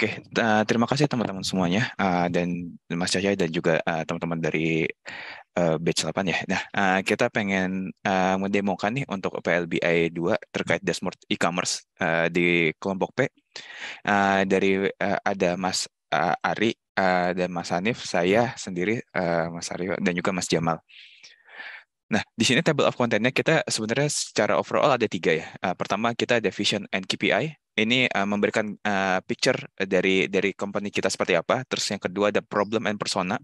Oke, uh, terima kasih teman-teman semuanya uh, dan Mas Cahaya dan juga uh, teman-teman dari uh, batch 8 ya. Nah, uh, kita pengen uh, mendemokan nih untuk PLBI 2 terkait dashboard e-commerce uh, di kelompok P. Uh, dari uh, ada Mas uh, Ari uh, dan Mas Hanif, saya sendiri uh, Mas Aryo dan juga Mas Jamal. Nah, di sini table of content-nya kita sebenarnya secara overall ada tiga ya. Uh, pertama kita ada vision and KPI, ini uh, memberikan uh, picture dari dari company kita seperti apa. Terus yang kedua ada problem and persona.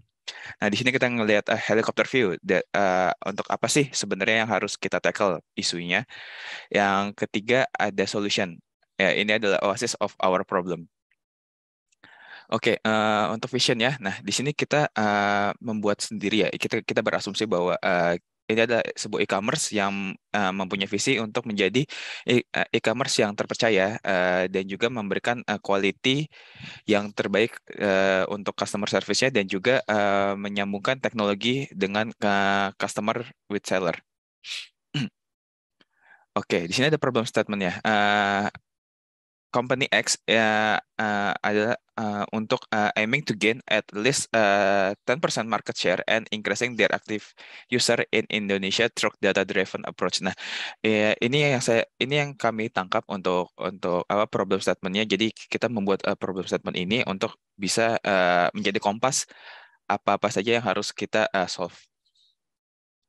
Nah, di sini kita ngelihat uh, helicopter view that, uh, untuk apa sih sebenarnya yang harus kita tackle isunya. Yang ketiga ada solution. Ya, ini adalah oasis of our problem. Oke, okay, uh, untuk vision ya. Nah, di sini kita uh, membuat sendiri ya. Kita kita berasumsi bahwa uh, ini adalah sebuah e-commerce yang uh, mempunyai visi untuk menjadi eh, e-commerce yang terpercaya uh, dan juga memberikan uh, quality yang terbaik uh, untuk customer service-nya dan juga uh, menyambungkan teknologi dengan uh, customer with seller. Oke, okay, di sini ada problem statement-nya. Uh, company X ya uh, adalah uh, untuk uh, aiming to gain at least uh, 10% market share and increasing their active user in Indonesia through data driven approach. Nah, ya, ini yang saya ini yang kami tangkap untuk untuk apa problem statementnya. Jadi kita membuat uh, problem statement ini untuk bisa uh, menjadi kompas apa-apa saja yang harus kita uh, solve.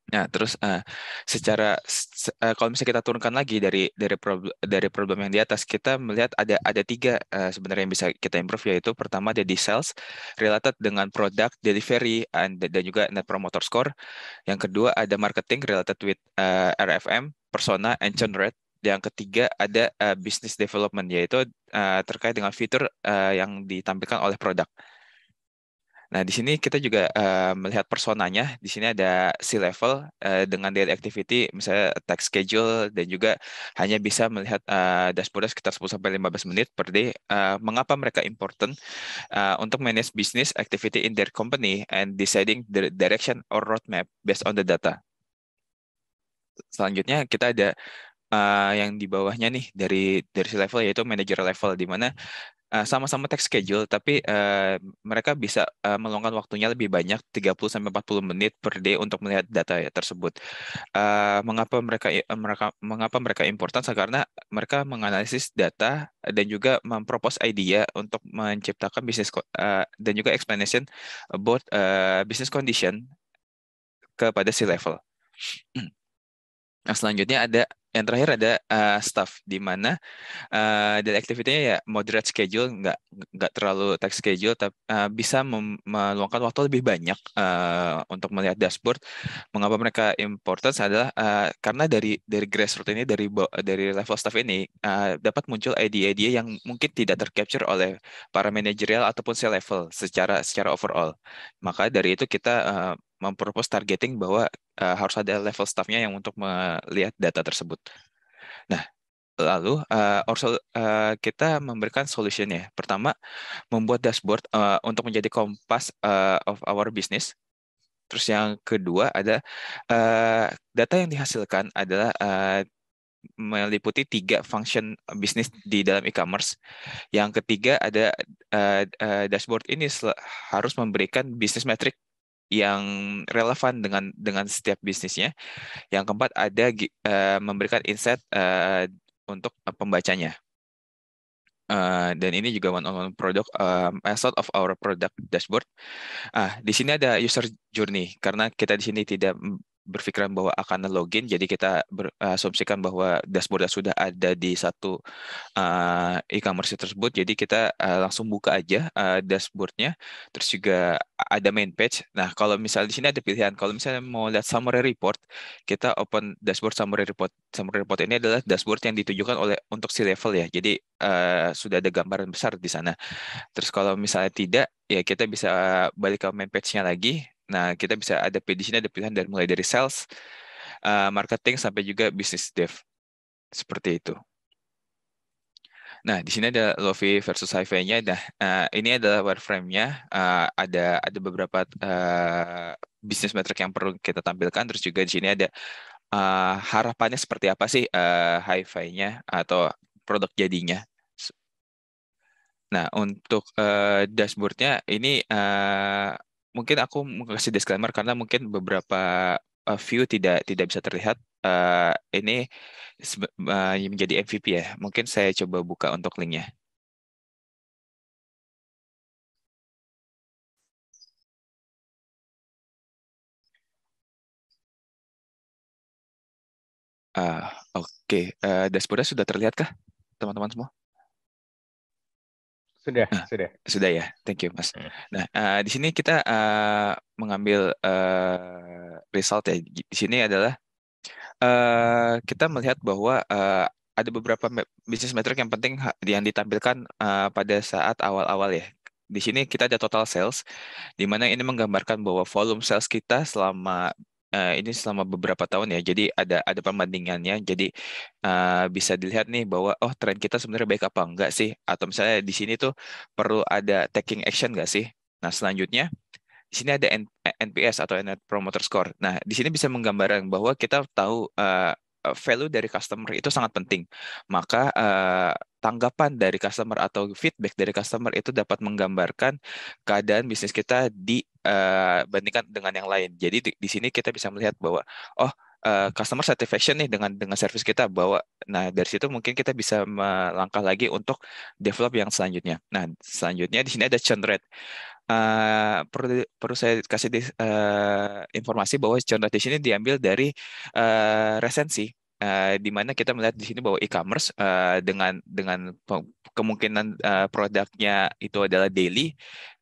Nah, terus uh, secara uh, kalau misalnya kita turunkan lagi dari dari problem dari problem yang di atas, kita melihat ada ada tiga uh, sebenarnya yang bisa kita improve yaitu pertama ada di sales related dengan product delivery and, dan juga net promoter score. Yang kedua ada marketing related with uh, RFM, persona and churn rate. Yang ketiga ada uh, business development yaitu uh, terkait dengan fitur uh, yang ditampilkan oleh produk. Nah, di sini kita juga uh, melihat personanya. Di sini ada C-level uh, dengan daily activity, misalnya tax schedule, dan juga hanya bisa melihat uh, dashboard sekitar 10-15 menit per day. Uh, mengapa mereka important uh, untuk manage business activity in their company and deciding the direction or roadmap based on the data. Selanjutnya kita ada uh, yang di bawahnya nih dari dari level yaitu manager level di mana uh, sama-sama text schedule tapi uh, mereka bisa uh, meluangkan waktunya lebih banyak 30 sampai 40 menit per day untuk melihat data ya, tersebut. Uh, mengapa mereka mereka mengapa mereka important karena mereka menganalisis data dan juga mempropose idea untuk menciptakan bisnis uh, dan juga explanation about uh, business condition kepada si level. Nah, selanjutnya ada yang terakhir ada uh, staff di mana uh, dari activity-nya ya moderate schedule nggak nggak terlalu tight schedule tapi uh, bisa meluangkan waktu lebih banyak uh, untuk melihat dashboard. Mengapa mereka important adalah uh, karena dari dari grassroots ini dari dari level staff ini uh, dapat muncul ide-ide yang mungkin tidak tercapture oleh para manajerial ataupun C level secara secara overall. Maka dari itu kita uh, mempropose targeting bahwa uh, harus ada level staffnya yang untuk melihat data tersebut. Nah, lalu uh, also uh, kita memberikan solution ya. Pertama, membuat dashboard uh, untuk menjadi kompas uh, of our business. Terus yang kedua ada uh, data yang dihasilkan adalah uh, meliputi tiga function bisnis di dalam e-commerce. Yang ketiga ada uh, uh, dashboard ini harus memberikan bisnis metric yang relevan dengan dengan setiap bisnisnya. Yang keempat ada uh, memberikan insight uh, untuk pembacanya. Uh, dan ini juga one on one product sort of our product dashboard. Ah, di sini ada user journey karena kita di sini tidak berpikiran bahwa akan login, jadi kita berasumsikan bahwa dashboard sudah ada di satu uh, e-commerce tersebut, jadi kita uh, langsung buka aja uh, dashboardnya, terus juga ada main page. Nah, kalau misalnya di sini ada pilihan, kalau misalnya mau lihat summary report, kita open dashboard summary report. Summary report ini adalah dashboard yang ditujukan oleh untuk si level ya, jadi uh, sudah ada gambaran besar di sana. Terus kalau misalnya tidak, ya kita bisa balik ke main page-nya lagi, Nah, kita bisa ada di sini ada pilihan dari mulai dari sales, uh, marketing sampai juga bisnis dev. Seperti itu. Nah, di sini ada Lofi versus Hi-Fi-nya. Nah, uh, ini adalah wireframe-nya. Uh, ada ada beberapa uh, bisnis metric yang perlu kita tampilkan. Terus juga di sini ada harapannya seperti apa sih uh, Hi-Fi-nya atau produk jadinya Nah, untuk uh, dashboardnya ini mungkin aku kasih disclaimer karena mungkin beberapa uh, view tidak tidak bisa terlihat. Uh, ini uh, menjadi MVP ya. Mungkin saya coba buka untuk linknya. Uh, Oke, okay. uh, dashboardnya sudah terlihat kah, teman-teman semua? Sudah, nah, sudah. Sudah ya, thank you Mas. Hmm. Nah, uh, di sini kita uh, mengambil uh, result ya. Di sini adalah uh, kita melihat bahwa uh, ada beberapa bisnis metric yang penting yang ditampilkan uh, pada saat awal-awal ya. Di sini kita ada total sales, di mana ini menggambarkan bahwa volume sales kita selama uh, ini selama beberapa tahun ya. Jadi ada ada perbandingannya. Jadi uh, bisa dilihat nih bahwa oh tren kita sebenarnya baik apa enggak sih? Atau misalnya di sini tuh perlu ada taking action enggak sih? Nah selanjutnya di sini ada NPS atau Net Promoter Score. Nah di sini bisa menggambarkan bahwa kita tahu uh, value dari customer itu sangat penting. Maka uh, tanggapan dari customer atau feedback dari customer itu dapat menggambarkan keadaan bisnis kita dibandingkan uh, dengan yang lain. Jadi di, di sini kita bisa melihat bahwa oh uh, customer satisfaction nih dengan dengan service kita bahwa nah dari situ mungkin kita bisa melangkah lagi untuk develop yang selanjutnya. Nah, selanjutnya di sini ada churn rate. Uh, perlu perlu saya kasih di, uh, informasi bahwa churn rate di sini diambil dari uh, resensi uh, di mana kita melihat di sini bahwa e-commerce uh, dengan dengan kemungkinan uh, produknya itu adalah daily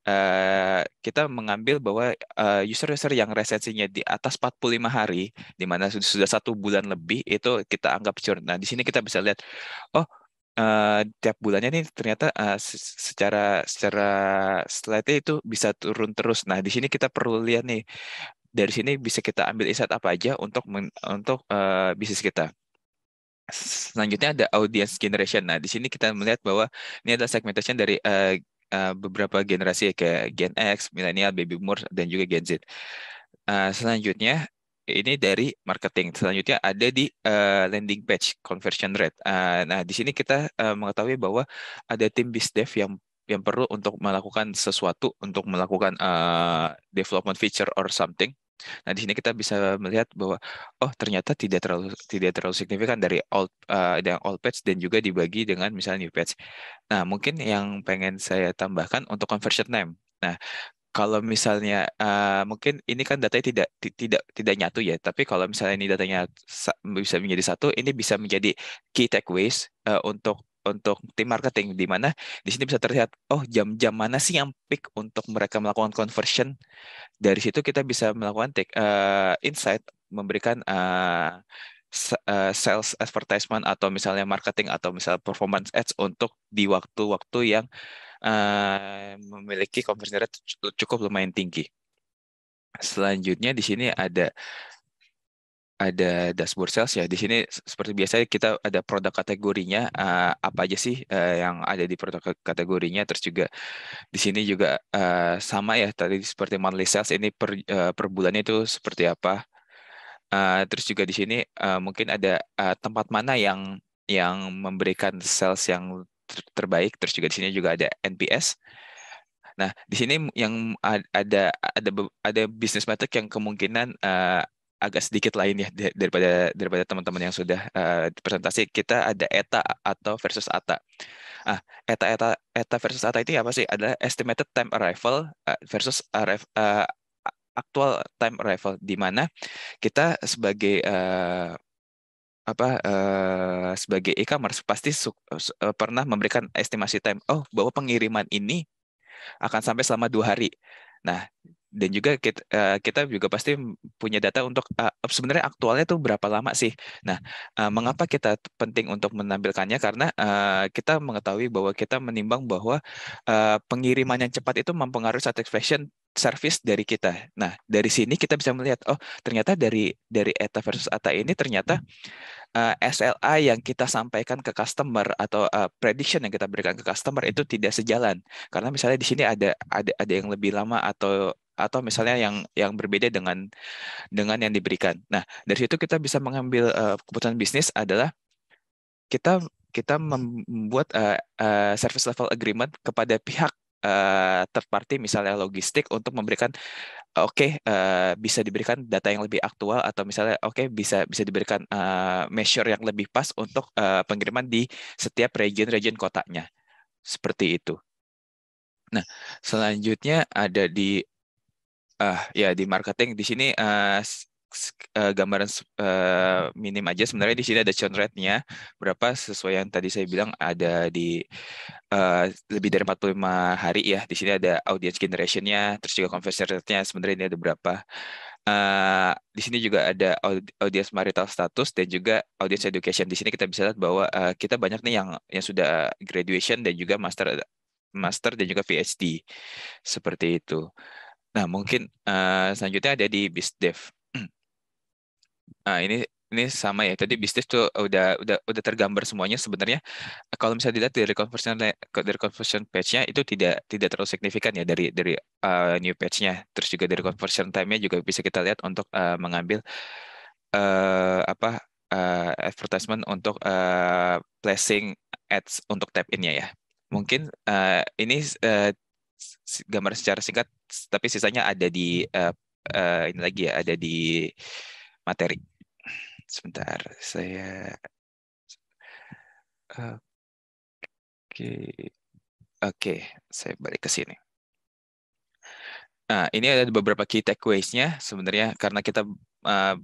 uh, kita mengambil bahwa user-user uh, yang resensinya di atas 45 hari di mana sudah, satu bulan lebih itu kita anggap churn. Nah, di sini kita bisa lihat oh uh, tiap bulannya nih ternyata uh, secara secara slide itu bisa turun terus. Nah, di sini kita perlu lihat nih dari sini bisa kita ambil insight apa aja untuk men, untuk uh, bisnis kita. Selanjutnya ada audience generation. Nah, di sini kita melihat bahwa ini adalah segmentation dari uh, uh, beberapa generasi kayak Gen X, milenial, baby boomers, dan juga Gen Z. Uh, selanjutnya ini dari marketing. Selanjutnya ada di uh, landing page conversion rate. Uh, nah, di sini kita uh, mengetahui bahwa ada tim dev yang yang perlu untuk melakukan sesuatu untuk melakukan uh, development feature or something Nah, di sini kita bisa melihat bahwa oh ternyata tidak terlalu tidak terlalu signifikan dari old uh, old patch dan juga dibagi dengan misalnya new patch. Nah, mungkin yang pengen saya tambahkan untuk conversion time. Nah, kalau misalnya uh, mungkin ini kan datanya tidak tidak tidak nyatu ya, tapi kalau misalnya ini datanya bisa menjadi satu, ini bisa menjadi key takeaways uh, untuk untuk tim marketing di mana di sini bisa terlihat oh jam-jam mana sih yang peak untuk mereka melakukan conversion dari situ kita bisa melakukan take uh, insight memberikan uh, sales advertisement atau misalnya marketing atau misalnya performance ads untuk di waktu-waktu yang uh, memiliki conversion rate cukup lumayan tinggi. Selanjutnya di sini ada ada dashboard sales ya. Di sini seperti biasa kita ada produk kategorinya uh, apa aja sih uh, yang ada di produk kategorinya. Terus juga di sini juga uh, sama ya tadi seperti monthly sales ini per uh, per bulannya itu seperti apa. Uh, terus juga di sini uh, mungkin ada uh, tempat mana yang yang memberikan sales yang ter terbaik. Terus juga di sini juga ada NPS. Nah, di sini yang ada ada ada business metric yang kemungkinan uh, agak sedikit lain ya daripada daripada teman-teman yang sudah uh, presentasi kita ada ETA atau versus ATA. Ah, ETA ETA ETA versus ATA itu apa sih? Adalah estimated time arrival uh, versus arrive, uh, actual time arrival di mana kita sebagai uh, apa uh, sebagai e-commerce pasti uh, pernah memberikan estimasi time oh bahwa pengiriman ini akan sampai selama dua hari. Nah, dan juga kita, uh, kita juga pasti punya data untuk uh, sebenarnya aktualnya itu berapa lama sih. Nah, uh, mengapa kita penting untuk menampilkannya? Karena uh, kita mengetahui bahwa kita menimbang bahwa uh, pengiriman yang cepat itu mempengaruhi satisfaction service dari kita. Nah, dari sini kita bisa melihat, oh ternyata dari dari ETA versus ATA ini ternyata uh, SLA yang kita sampaikan ke customer atau uh, prediction yang kita berikan ke customer itu tidak sejalan. Karena misalnya di sini ada ada ada yang lebih lama atau atau misalnya yang yang berbeda dengan dengan yang diberikan. Nah, dari situ kita bisa mengambil uh, keputusan bisnis adalah kita kita membuat uh, uh, service level agreement kepada pihak uh, third party misalnya logistik untuk memberikan oke okay, uh, bisa diberikan data yang lebih aktual atau misalnya oke okay, bisa bisa diberikan uh, measure yang lebih pas untuk uh, pengiriman di setiap region-region kotanya seperti itu. Nah selanjutnya ada di uh, ya di marketing di sini uh, uh, gambaran uh, minim aja sebenarnya di sini ada churn rate-nya. Berapa? Sesuai yang tadi saya bilang ada di uh, lebih dari 45 hari ya. Di sini ada audience generation-nya terus juga conversion rate-nya. Sebenarnya ini ada berapa? Uh, di sini juga ada audience marital status dan juga audience education. Di sini kita bisa lihat bahwa uh, kita banyak nih yang yang sudah graduation dan juga master master dan juga PhD seperti itu. Nah mungkin uh, selanjutnya ada di BizDev. Nah, ini ini sama ya. Tadi bisnis tuh udah udah udah tergambar semuanya sebenarnya. Kalau misalnya dilihat dari conversion dari conversion page-nya itu tidak tidak terlalu signifikan ya dari dari uh, new page-nya. Terus juga dari conversion time-nya juga bisa kita lihat untuk uh, mengambil uh, apa uh, advertisement untuk uh, placing ads untuk tab in-nya ya. Mungkin uh, ini uh, gambar secara singkat tapi sisanya ada di uh, uh, ini lagi ya, ada di materi. Sebentar, saya Oke. Oke, saya balik ke sini. Nah, ini ada beberapa key takeaways-nya sebenarnya karena kita uh,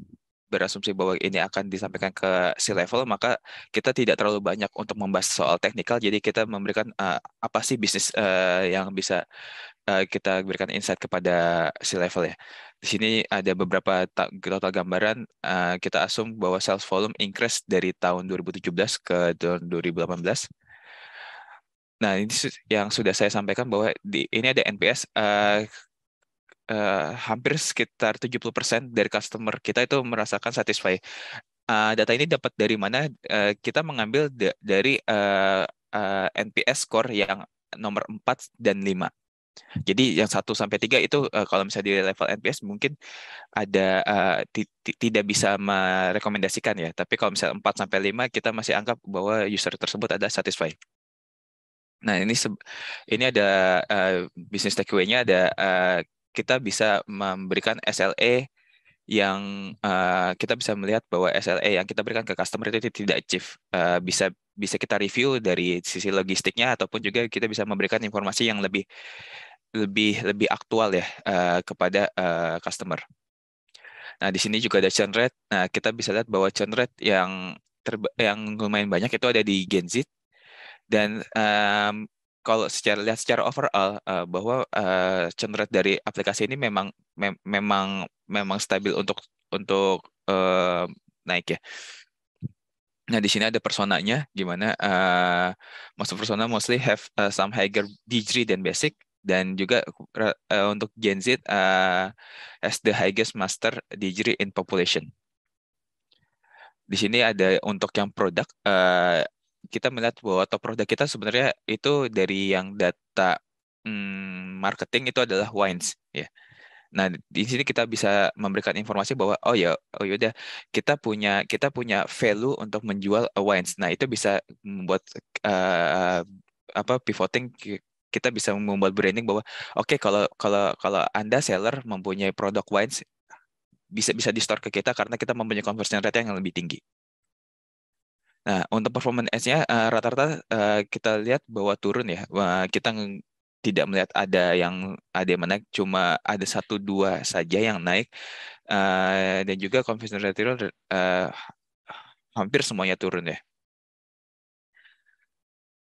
berasumsi bahwa ini akan disampaikan ke C level, maka kita tidak terlalu banyak untuk membahas soal teknikal. Jadi kita memberikan uh, apa sih bisnis uh, yang bisa uh, kita berikan insight kepada C level ya. Di sini ada beberapa total gambaran. Uh, kita asum bahwa sales volume increase dari tahun 2017 ke tahun 2018. Nah, ini yang sudah saya sampaikan bahwa di, ini ada NPS uh, uh, hampir sekitar 70% dari customer kita itu merasakan satisfy. Uh, data ini dapat dari mana? Uh, kita mengambil dari uh, uh, NPS score yang nomor 4 dan 5. Jadi yang 1 sampai 3 itu uh, kalau misalnya di level NPS mungkin ada uh, tidak bisa merekomendasikan ya. Tapi kalau misalnya 4 sampai 5 kita masih anggap bahwa user tersebut ada satisfy. Nah, ini ini ada uh, business takeaway-nya ada uh, kita bisa memberikan SLA yang uh, kita bisa melihat bahwa SLA yang kita berikan ke customer itu tidak achieve. Uh, bisa bisa kita review dari sisi logistiknya ataupun juga kita bisa memberikan informasi yang lebih lebih lebih aktual ya uh, kepada uh, customer. Nah, di sini juga ada churn rate. Nah, kita bisa lihat bahwa churn rate yang terba yang lumayan banyak itu ada di Gen Z dan um, kalau secara lihat secara overall uh, bahwa uh, churn rate dari aplikasi ini memang me memang memang stabil untuk untuk uh, naik ya. Nah, di sini ada personanya, gimana uh, most persona mostly have uh, some higher degree than basic, dan juga uh, untuk Gen Z uh, as the highest master degree in population. Di sini ada untuk yang produk, uh, kita melihat bahwa top produk kita sebenarnya itu dari yang data hmm, marketing itu adalah wines, ya. Nah, di sini kita bisa memberikan informasi bahwa oh ya, oh yaudah kita punya kita punya value untuk menjual wines. Nah, itu bisa membuat uh, apa pivoting kita bisa membuat branding bahwa oke okay, kalau kalau kalau Anda seller mempunyai produk wines bisa bisa di store ke kita karena kita mempunyai conversion rate yang lebih tinggi. Nah, untuk performance nya uh, rata-rata uh, kita lihat bahwa turun ya. Kita tidak melihat ada yang ada yang menaik, cuma ada satu dua saja yang naik uh, dan juga conversion rate uh, hampir semuanya turun ya.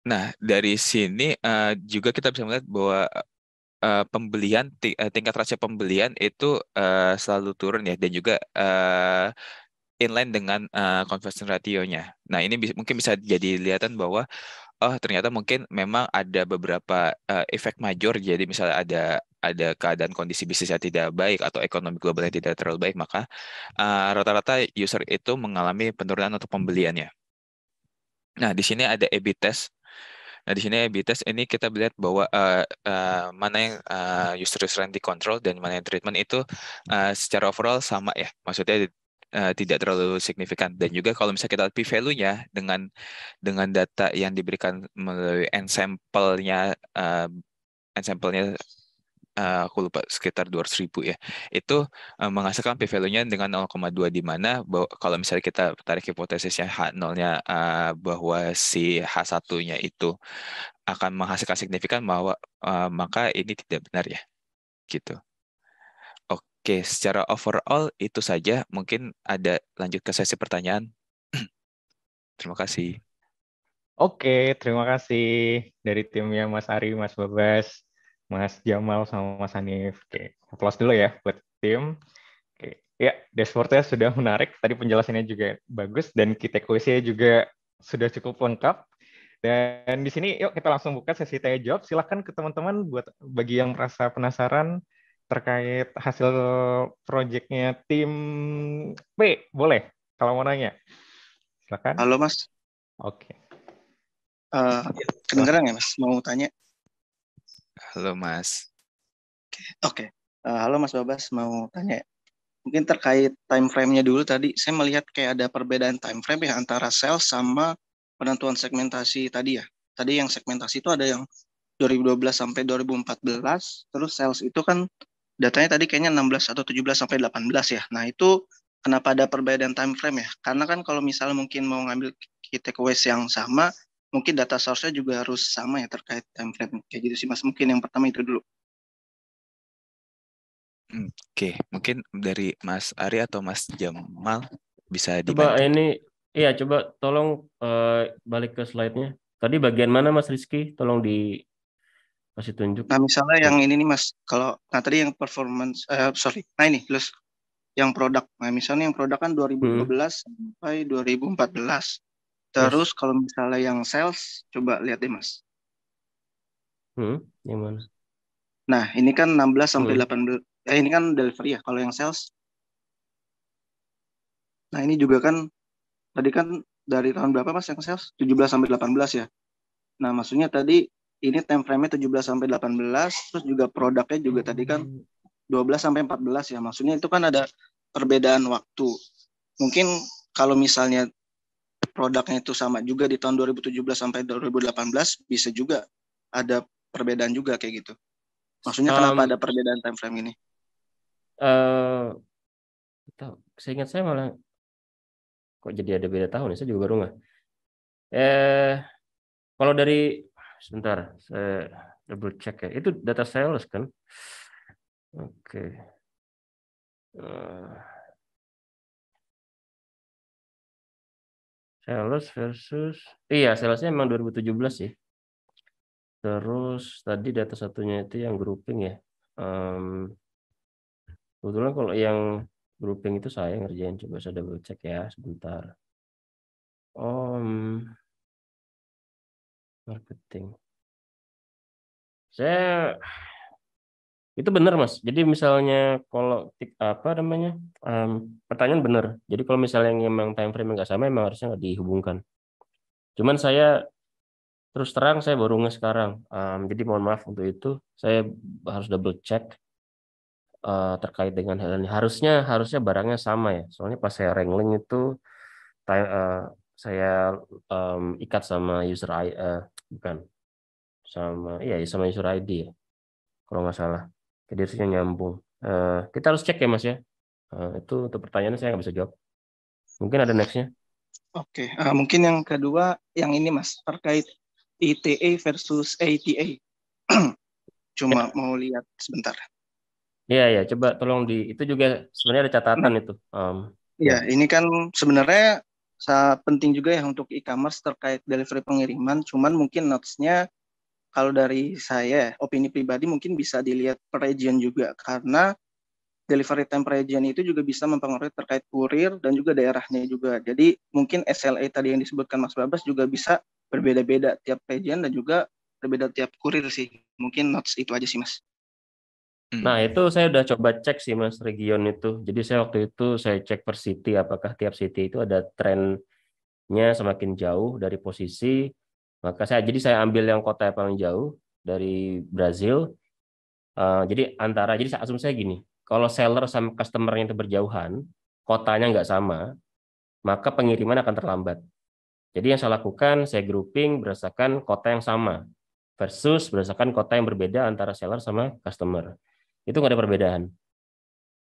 Nah dari sini juga kita bisa melihat bahwa pembelian tingkat rasio pembelian itu selalu turun ya dan juga uh, inline dengan uh, conversion ratio-nya. Nah ini bisa, mungkin bisa jadi lihatan bahwa oh ternyata mungkin memang ada beberapa uh, efek major jadi misalnya ada ada keadaan kondisi bisnis yang tidak baik atau ekonomi global yang tidak terlalu baik maka eh, rata-rata uh, user itu mengalami penurunan untuk pembeliannya. Nah di sini ada A/B test. Nah di sini A/B test ini kita melihat bahwa uh, uh, mana yang uh, user user di control dan mana yang treatment itu uh, secara overall sama ya. Maksudnya uh, tidak terlalu signifikan dan juga kalau misalnya kita lihat p-value-nya dengan dengan data yang diberikan melalui ensample-nya uh, ensample-nya uh, aku lupa sekitar 200 ribu ya itu uh, menghasilkan p-value-nya dengan 0,2 di mana kalau misalnya kita tarik hipotesisnya H0-nya uh, bahwa si H1-nya itu akan menghasilkan signifikan bahwa uh, maka ini tidak benar ya gitu. Oke, secara overall itu saja. Mungkin ada lanjut ke sesi pertanyaan. Terima kasih. Oke, terima kasih dari timnya Mas Ari, Mas Babas. Mas Jamal sama Mas Hanif. Oke, aplaus dulu ya buat tim. Oke, ya dashboardnya sudah menarik. Tadi penjelasannya juga bagus dan kita kuisnya juga sudah cukup lengkap. Dan di sini yuk kita langsung buka sesi tanya jawab. Silahkan ke teman-teman buat bagi yang merasa penasaran terkait hasil proyeknya tim P, boleh kalau mau nanya. Silakan. Halo Mas. Oke. Uh, kedengeran ya Mas? Mau tanya? Halo Mas. Oke, okay. uh, eh, halo Mas Babas, mau tanya. Mungkin terkait time frame-nya dulu tadi, saya melihat kayak ada perbedaan time frame ya antara sales sama penentuan segmentasi tadi ya. Tadi yang segmentasi itu ada yang 2012 sampai 2014, terus sales itu kan datanya tadi kayaknya 16 atau 17 sampai 18 ya. Nah, itu kenapa ada perbedaan time frame ya? Karena kan kalau misalnya mungkin mau ngambil key takeaways yang sama, mungkin data source-nya juga harus sama ya terkait time frame kayak gitu sih mas mungkin yang pertama itu dulu Oke, mungkin dari Mas Ari atau Mas Jamal bisa dibantu. Coba ini, iya coba tolong uh, balik ke slide-nya. Tadi bagian mana Mas Rizky? Tolong di kasih tunjuk. Nah misalnya yang ini nih Mas, kalau nah tadi yang performance, uh, sorry, nah ini plus yang produk. Nah misalnya yang produk kan 2012 hmm. sampai 2014. Terus kalau misalnya yang sales, coba lihat deh mas. Hmm, yang mana? Nah, ini kan 16 sampai hmm. 18. Eh, ini kan delivery ya. Kalau yang sales. Nah, ini juga kan tadi kan dari tahun berapa Mas yang sales? 17 sampai 18 ya. Nah, maksudnya tadi ini time frame-nya 17 sampai 18, terus juga produknya juga tadi kan 12 sampai 14 ya. Maksudnya itu kan ada perbedaan waktu. Mungkin kalau misalnya produknya itu sama juga di tahun 2017 sampai 2018 bisa juga ada perbedaan juga kayak gitu. Maksudnya um, kenapa ada perbedaan time frame ini? Uh, saya ingat saya malah kok jadi ada beda tahun ya, saya juga baru nggak. Eh, kalau dari sebentar, saya double check ya. Itu data sales kan? Oke. Okay. Uh, eh, Sales versus iya salesnya memang 2017 sih. Terus tadi data satunya itu yang grouping ya. Um, kebetulan kalau yang grouping itu saya ngerjain coba saya double check ya sebentar. Om marketing. Saya itu benar mas. Jadi misalnya kalau apa namanya um, pertanyaan benar. Jadi kalau misalnya yang memang time frame nggak sama, memang harusnya nggak dihubungkan. Cuman saya terus terang saya baru nge sekarang. Um, jadi mohon maaf untuk itu. Saya harus double check uh, terkait dengan hal ini. Harusnya harusnya barangnya sama ya. Soalnya pas saya wrangling itu uh, saya um, ikat sama user uh, bukan. Sama iya sama user ID ya kalau nggak salah. Jadi harusnya nyambung. Uh, kita harus cek ya mas ya. Uh, itu untuk pertanyaan saya nggak bisa jawab. Mungkin ada nextnya. Oke okay. uh, eh, mungkin yang kedua yang ini mas terkait ITE versus ATA cuma ya. mau lihat sebentar. Iya ya, coba tolong di itu juga sebenarnya ada catatan nah, itu. Um, ya, ini kan sebenarnya sangat penting juga ya untuk e-commerce terkait delivery pengiriman. Cuman mungkin notes-nya kalau dari saya opini pribadi mungkin bisa dilihat per region juga karena delivery time per region itu juga bisa mempengaruhi terkait kurir dan juga daerahnya juga. Jadi mungkin SLA tadi yang disebutkan Mas Babas juga bisa berbeda-beda tiap region dan juga berbeda tiap kurir sih. Mungkin notes itu aja sih Mas. Hmm. Nah itu saya udah coba cek sih Mas region itu. Jadi saya waktu itu saya cek per city apakah tiap city itu ada trennya semakin jauh dari posisi maka saya jadi saya ambil yang kota yang paling jauh dari Brazil. Uh, jadi antara jadi asumsi saya gini, kalau seller sama customer yang itu berjauhan, kotanya nggak sama, maka pengiriman akan terlambat. Jadi yang saya lakukan, saya grouping berdasarkan kota yang sama versus berdasarkan kota yang berbeda antara seller sama customer. Itu nggak ada perbedaan.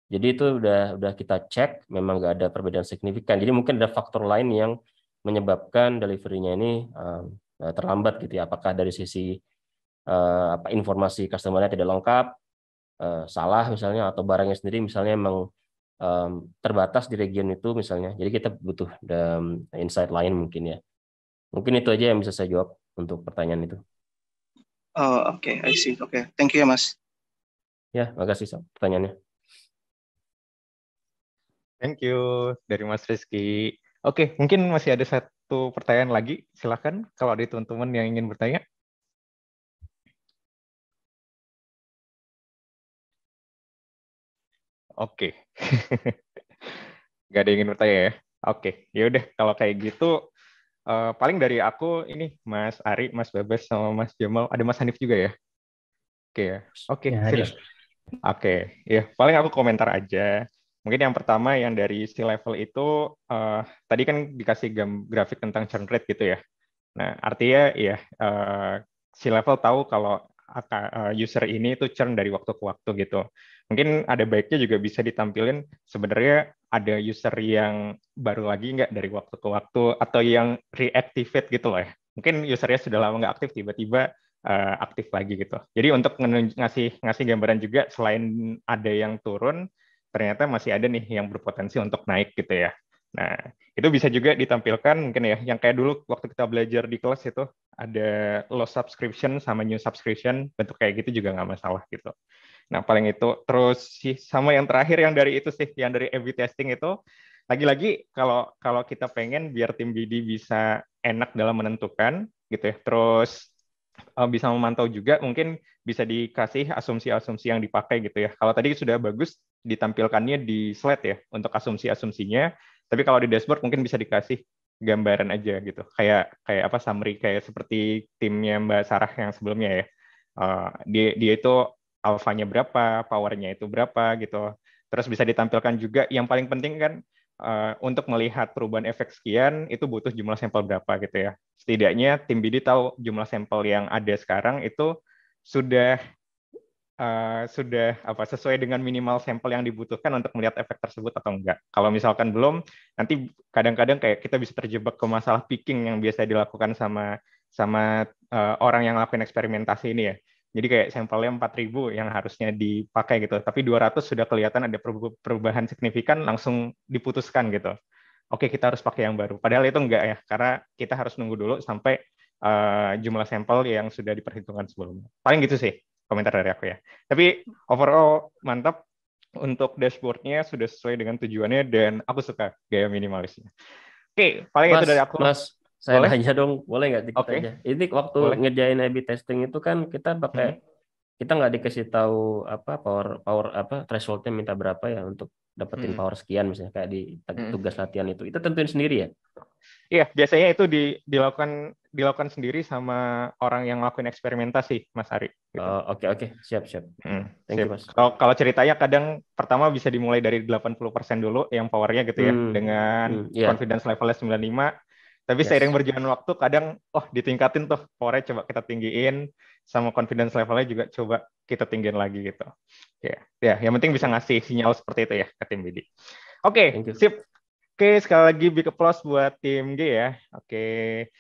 Jadi itu udah udah kita cek, memang nggak ada perbedaan signifikan. Jadi mungkin ada faktor lain yang menyebabkan delivery-nya ini uh, terlambat gitu ya. Apakah dari sisi uh, apa informasi customer-nya tidak lengkap, uh, salah misalnya, atau barangnya sendiri misalnya memang um, terbatas di region itu misalnya. Jadi kita butuh um, insight lain mungkin ya. Mungkin itu aja yang bisa saya jawab untuk pertanyaan itu. Oh, oke, okay. I see. Oke, okay. thank you ya, Mas. Ya, makasih pertanyaannya. Thank you dari Mas Rizky. Oke, mungkin masih ada satu pertanyaan lagi. Silakan kalau ada teman-teman yang ingin bertanya. Oke. Gak ada yang ingin bertanya ya? Oke, ya udah kalau kayak gitu uh, paling dari aku ini Mas Ari, Mas Bebes sama Mas Jamal, ada Mas Hanif juga ya? Oke ya. Oke, ya, Oke, ya paling aku komentar aja. Mungkin yang pertama yang dari si level itu uh, tadi kan dikasih gam grafik tentang churn rate gitu ya. Nah, artinya ya uh, si level tahu kalau uh, user ini itu churn dari waktu ke waktu gitu. Mungkin ada baiknya juga bisa ditampilin sebenarnya ada user yang baru lagi nggak dari waktu ke waktu atau yang reactivate gitu loh ya. Mungkin usernya sudah lama nggak aktif tiba-tiba uh, aktif lagi gitu. Jadi untuk ngasih ngasih gambaran juga selain ada yang turun, ternyata masih ada nih yang berpotensi untuk naik gitu ya. Nah, itu bisa juga ditampilkan mungkin ya, yang kayak dulu waktu kita belajar di kelas itu ada low subscription sama new subscription, bentuk kayak gitu juga nggak masalah gitu. Nah, paling itu. Terus sih sama yang terakhir yang dari itu sih, yang dari A/B testing itu, lagi-lagi kalau kalau kita pengen biar tim BD bisa enak dalam menentukan gitu ya. Terus uh, bisa memantau juga mungkin bisa dikasih asumsi-asumsi yang dipakai gitu ya. Kalau tadi sudah bagus ditampilkannya di slide ya untuk asumsi-asumsinya, tapi kalau di dashboard mungkin bisa dikasih gambaran aja gitu. Kayak kayak apa summary kayak seperti timnya Mbak Sarah yang sebelumnya ya. Uh, dia dia itu alfanya berapa, powernya itu berapa gitu. Terus bisa ditampilkan juga yang paling penting kan uh, untuk melihat perubahan efek sekian itu butuh jumlah sampel berapa gitu ya. Setidaknya tim BD tahu jumlah sampel yang ada sekarang itu sudah uh, sudah apa sesuai dengan minimal sampel yang dibutuhkan untuk melihat efek tersebut atau enggak. Kalau misalkan belum, nanti kadang-kadang kayak kita bisa terjebak ke masalah picking yang biasa dilakukan sama sama uh, orang yang lakukan eksperimentasi ini ya. Jadi kayak sampelnya 4000 yang harusnya dipakai gitu, tapi 200 sudah kelihatan ada perubahan signifikan langsung diputuskan gitu. Oke, kita harus pakai yang baru. Padahal itu enggak ya, karena kita harus nunggu dulu sampai uh, jumlah sampel yang sudah diperhitungkan sebelumnya. Paling gitu sih komentar dari aku ya. Tapi overall mantap untuk dashboardnya sudah sesuai dengan tujuannya dan aku suka gaya minimalisnya. Oke, paling Mas, itu dari aku. Mas, saya boleh? nanya dong, boleh nggak dikit okay. aja? Ini waktu boleh. ngerjain A/B testing itu kan kita pakai hmm. kita nggak dikasih tahu apa power power apa thresholdnya minta berapa ya untuk dapetin hmm. power sekian misalnya kayak di hmm. tugas latihan itu. Itu tentuin sendiri ya? Iya, biasanya itu di, dilakukan dilakukan sendiri sama orang yang ngelakuin eksperimentasi, Mas Ari. Gitu. Oh, oke okay, oke, okay. siap siap. Hmm, Thank siap. you, Mas. Kalau kalau ceritanya kadang pertama bisa dimulai dari 80% dulu yang powernya gitu ya hmm. dengan hmm, yeah. confidence levelnya 95. Tapi yes. seiring berjalan waktu kadang oh ditingkatin tuh powernya coba kita tinggiin sama confidence levelnya juga coba kita tinggiin lagi gitu. Ya, yeah. ya, yang penting bisa ngasih sinyal seperti itu ya ke tim BD. Oke, okay, sip. Oke, sekali lagi big applause buat tim G ya. Oke.